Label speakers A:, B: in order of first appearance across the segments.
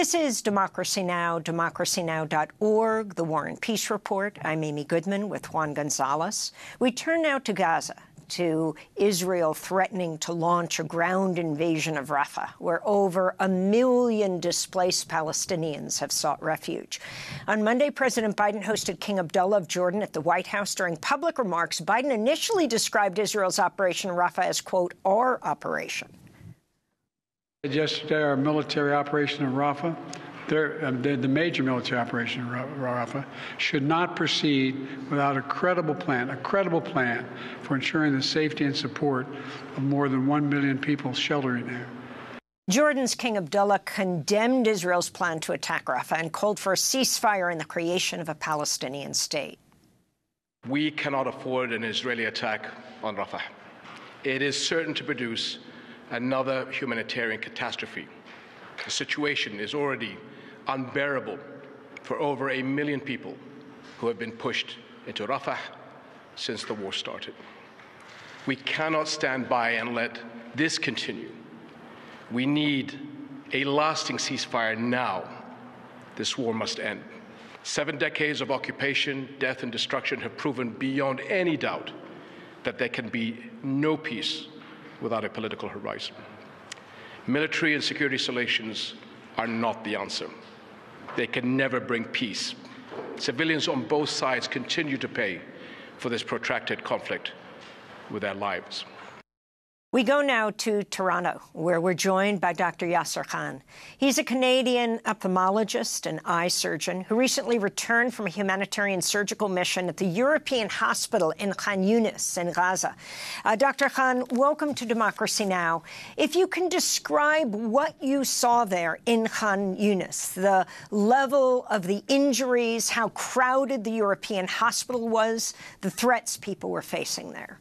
A: This is Democracy Now!, democracynow.org, The War and Peace Report. I'm Amy Goodman with Juan Gonzalez. We turn now to Gaza to Israel threatening to launch a ground invasion of Rafah, where over a million displaced Palestinians have sought refuge. On Monday, President Biden hosted King Abdullah of Jordan at the White House. During public remarks, Biden initially described Israel's Operation Rafah as, quote, our operation.
B: Yesterday, our military operation in Rafah um, the, the, major military operation in Rafah should not proceed without a credible plan, a credible plan for ensuring the safety and support of more than 1 million people sheltering there.
A: Jordan's King Abdullah condemned Israel's plan to attack Rafah and called for a ceasefire and the creation of a Palestinian state.
C: We cannot afford an Israeli attack on Rafah. It is certain to produce another humanitarian catastrophe. The situation is already unbearable for over a million people who have been pushed into Rafah since the war started. We cannot stand by and let this continue. We need a lasting ceasefire now. This war must end. Seven decades of occupation, death, and destruction have proven beyond any doubt that there can be no peace without a political horizon. Military and security solutions are not the answer they can never bring peace. Civilians on both sides continue to pay for this protracted conflict with their lives.
A: We go now to Toronto, where we're joined by Dr. Yasser Khan. He's a Canadian ophthalmologist and eye surgeon who recently returned from a humanitarian surgical mission at the European Hospital in Khan Yunis in Gaza. Uh, Dr. Khan, welcome to Democracy Now! If you can describe what you saw there in Khan Yunis, the level of the injuries, how crowded the European hospital was, the threats people were facing there.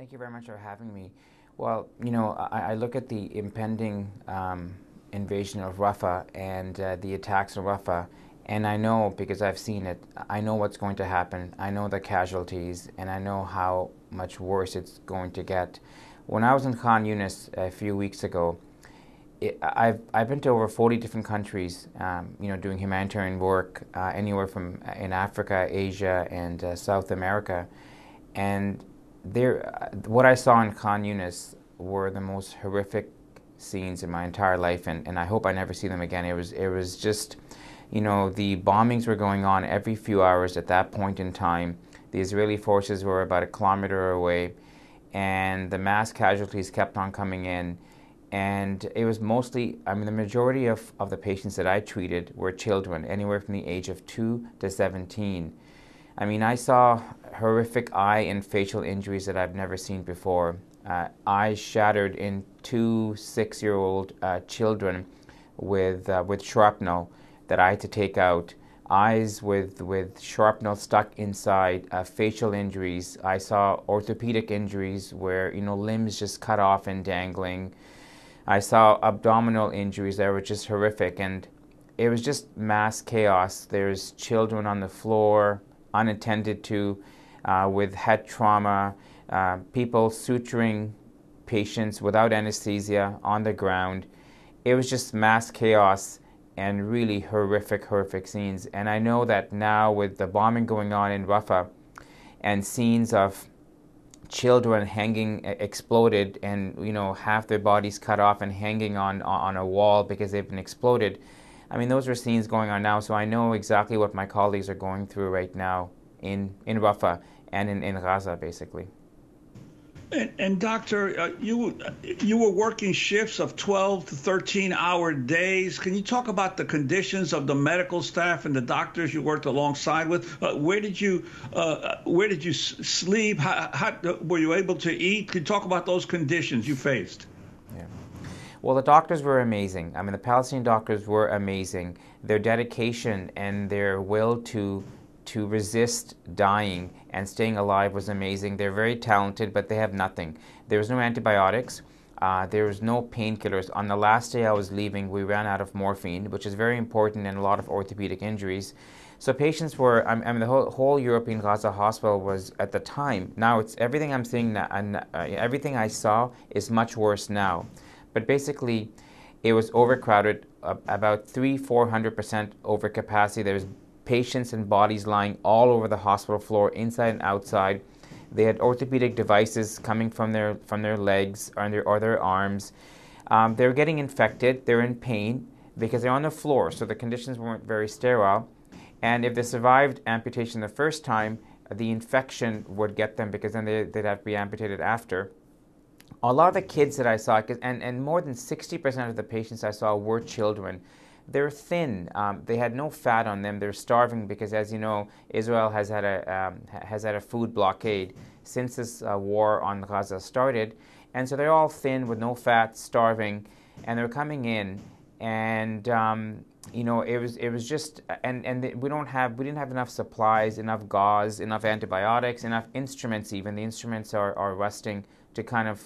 D: Thank you very much for having me. Well, you know, I, I look at the impending um, invasion of Rafah and uh, the attacks on Rafah, and I know because I've seen it, I know what's going to happen. I know the casualties, and I know how much worse it's going to get. When I was in Khan Yunis a few weeks ago, it, I've I've been to over 40 different countries, um, you know, doing humanitarian work uh, anywhere from uh, in Africa, Asia, and uh, South America, and there, uh, what I saw in Khan Yunis were the most horrific scenes in my entire life, and, and I hope I never see them again. It was it was just, you know, the bombings were going on every few hours at that point in time. The Israeli forces were about a kilometer away, and the mass casualties kept on coming in. And it was mostly, I mean, the majority of, of the patients that I treated were children, anywhere from the age of 2 to 17. I mean, I saw horrific eye and facial injuries that I've never seen before. Uh, eyes shattered in two six-year-old uh, children with uh, with shrapnel that I had to take out. Eyes with with shrapnel stuck inside. Uh, facial injuries. I saw orthopedic injuries where you know limbs just cut off and dangling. I saw abdominal injuries that were just horrific, and it was just mass chaos. There's children on the floor, unattended to uh, with head trauma, uh, people suturing patients without anesthesia on the ground. It was just mass chaos and really horrific, horrific scenes. And I know that now with the bombing going on in Rafah and scenes of children hanging exploded and you know half their bodies cut off and hanging on on a wall because they've been exploded i mean those are scenes going on now so i know exactly what my colleagues are going through right now in, in Rafah and in, in Gaza, basically.
E: And, and doctor, uh, you you were working shifts of 12 to 13 hour days. Can you talk about the conditions of the medical staff and the doctors you worked alongside with? Uh, where did you uh, where did you sleep? How, how, were you able to eat? Can you talk about those conditions you faced?
D: Yeah. Well, the doctors were amazing. I mean, the Palestinian doctors were amazing. Their dedication and their will to to resist dying and staying alive was amazing. They're very talented, but they have nothing. There was no antibiotics. Uh, there was no painkillers. On the last day I was leaving, we ran out of morphine, which is very important in a lot of orthopedic injuries. So patients were, I mean, the whole, whole European Gaza hospital was at the time. Now it's everything I'm seeing, now, and uh, everything I saw is much worse now. But basically, it was overcrowded. uh, about three, four hundred percent over capacity. was patients and bodies lying all over the hospital floor, inside and outside. They had orthopedic devices coming from their from their legs or their or their arms. Um, they were getting infected. They're in pain because they're on the floor, so the conditions weren't very sterile. And if they survived amputation the first time, the infection would get them because then they, would have to be amputated after. A lot of the kids that I saw, and, and more than 60% of the patients I saw were children. They're thin. Um, they had no fat on them. They're starving because, as you know, Israel has had a um, has had a food blockade since this uh, war on Gaza started, and so they're all thin with no fat, starving, and they're coming in, and um, you know, it was it was just and and we don't have we didn't have enough supplies, enough gauze, enough antibiotics, enough instruments. Even the instruments are are rusting to kind of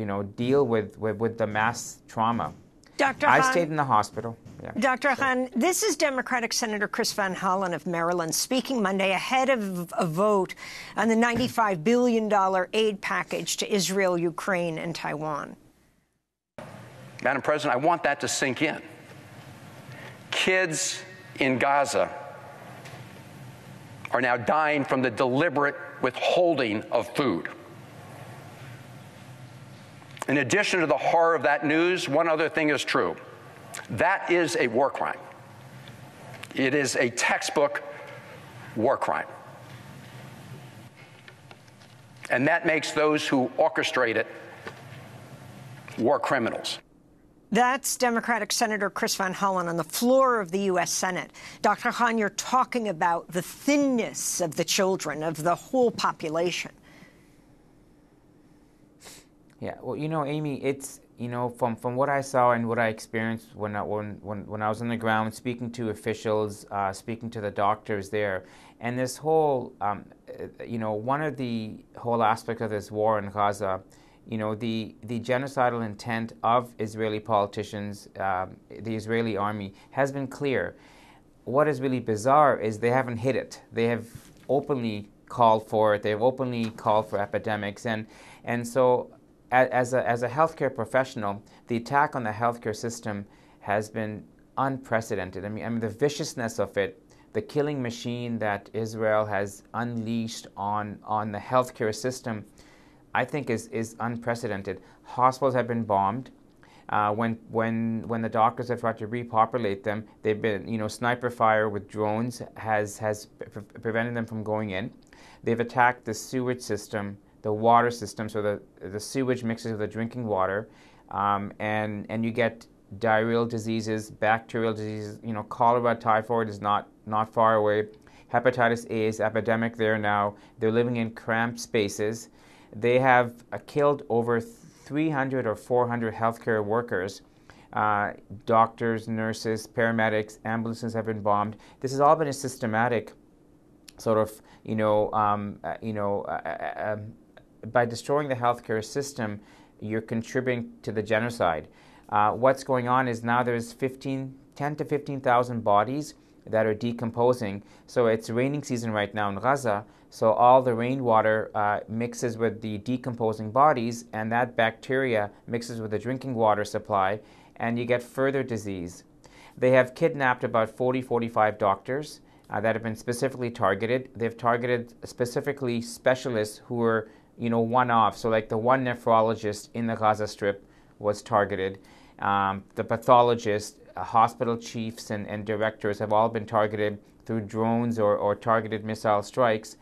D: you know deal with with, with the mass trauma.
A: Dr.
D: I
A: Khan,
D: stayed in the hospital.
A: Yeah, Dr. Sure. Khan, this is Democratic Senator Chris Van Hollen of Maryland speaking Monday ahead of a vote on the $95 billion aid package to Israel, Ukraine, and Taiwan.
F: Madam President, I want that to sink in kids in Gaza are now dying from the deliberate withholding of food. In addition to the horror of that news, one other thing is true. That is a war crime. It is a textbook war crime. And that makes those who orchestrate it war criminals.
A: That's Democratic Senator Chris Van Hollen on the floor of the U.S. Senate. Dr. Khan, you're talking about the thinness of the children, of the whole population.
D: Yeah, well, you know, Amy, it's you know from from what I saw and what I experienced when I, when when when I was on the ground speaking to officials, uh, speaking to the doctors there, and this whole um, you know one of the whole aspect of this war in Gaza you know, the, the genocidal intent of Israeli politicians, um, the Israeli army, has been clear. What is really bizarre is they haven't hit it. They have openly called for it. They've openly called for epidemics. And, and so, as a, as a healthcare professional, the attack on the healthcare system has been unprecedented. I mean, I mean, the viciousness of it, the killing machine that Israel has unleashed on, on the healthcare system I think is, is unprecedented. Hospitals have been bombed. Uh, when when when the doctors have tried to repopulate them, they've been you know sniper fire with drones has has pre- prevented them from going in. They've attacked the sewage system, the water system, so the the sewage mixes with the drinking water, um, and and you get diarrheal diseases, bacterial diseases. You know, cholera, typhoid is not not far away. Hepatitis A is epidemic there now. They're living in cramped spaces. They have uh, killed over 300 or 400 healthcare workers. Uh, doctors, nurses, paramedics, ambulances have been bombed. This has all been a systematic sort of, you know, um, uh, you know, uh, uh um, by destroying the healthcare system, you're contributing to the genocide. Uh, what's going on is now there's 15, 10 to 15,000 bodies that are decomposing. So it's raining season right now in Gaza. So all the rainwater uh, mixes with the decomposing bodies, and that bacteria mixes with the drinking water supply, and you get further disease. They have kidnapped about 40, 45 doctors uh, that have been specifically targeted. They've targeted specifically specialists who were, you know, one-off. So like the one nephrologist in the Gaza Strip was targeted. Um, the pathologist, uh, hospital chiefs, and, and directors have all been targeted through drones or, or targeted missile strikes.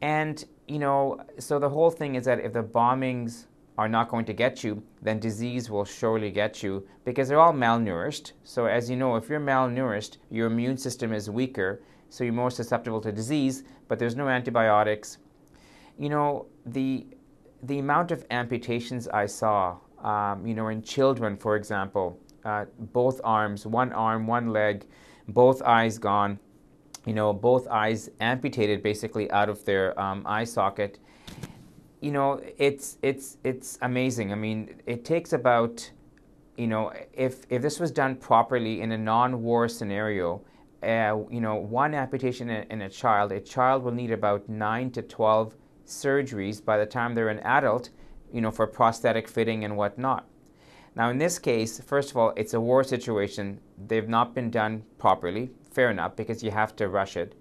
D: And, you know, so the whole thing is that if the bombings are not going to get you, then disease will surely get you because they're all malnourished. So, as you know, if you're malnourished, your immune system is weaker, so you're more susceptible to disease, but there's no antibiotics. You know, the, the amount of amputations I saw, um, you know, in children, for example, uh, both arms, one arm, one leg, both eyes gone you know, both eyes amputated basically out of their um, eye socket. You know, it's it's it's amazing. I mean, it takes about, you know, if if this was done properly in a non-war scenario, uh, you know, one amputation in, in a child, a child will need about nine to twelve surgeries by the time they're an adult, you know, for prosthetic fitting and whatnot. Now, in this case, first of all, it's a war situation. They've not been done properly. Fair enough, because you have to rush it.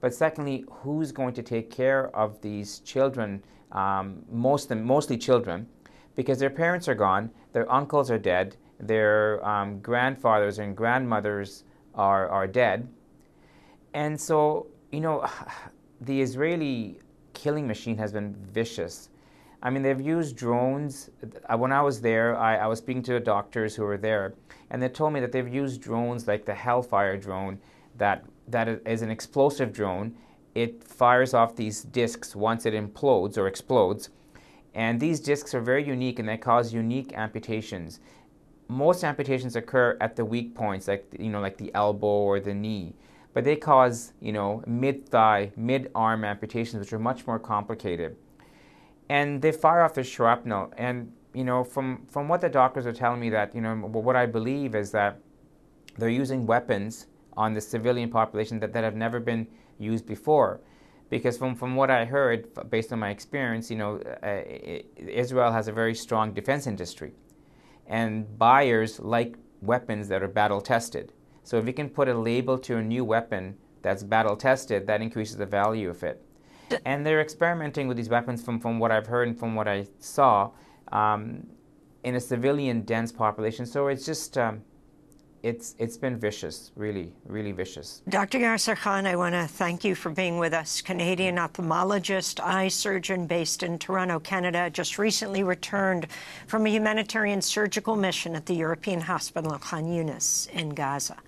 D: But secondly, who's going to take care of these children, um, most, mostly children, because their parents are gone, their uncles are dead, their um, grandfathers and grandmothers are, are dead. And so, you know, the Israeli killing machine has been vicious. I mean, they've used drones. Uh, when I was there, I, I was speaking to the doctors who were there, and they told me that they've used drones like the Hellfire drone that that is an explosive drone. It fires off these discs once it implodes or explodes, and these discs are very unique and they cause unique amputations. Most amputations occur at the weak points, like you know, like the elbow or the knee, but they cause you know mid thigh, mid arm amputations, which are much more complicated. And they fire off the shrapnel, and you know, from from what the doctors are telling me, that you know, what I believe is that they're using weapons on the civilian population that, that have never been used before. Because from, from what I heard, based on my experience, you know, uh, Israel has a very strong defense industry. And buyers like weapons that are battle tested. So if you can put a label to a new weapon that's battle tested, that increases the value of it. And they're experimenting with these weapons from, from what I've heard and from what I saw um, in a civilian dense population. So it's just. Um, it's it's been vicious, really, really vicious.
A: Dr. Yasser Khan, I want to thank you for being with us. Canadian ophthalmologist, eye surgeon based in Toronto, Canada, just recently returned from a humanitarian surgical mission at the European Hospital of Khan Yunis in Gaza.